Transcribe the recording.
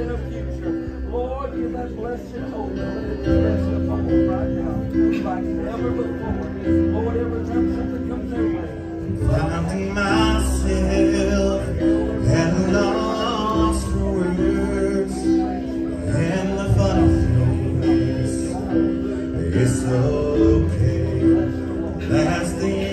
in the future. Lord, give that blessing, oh and let it upon us right now, like never before. Lord, every time something comes our way. Found myself and lost for words and the funny things. It's okay. That's the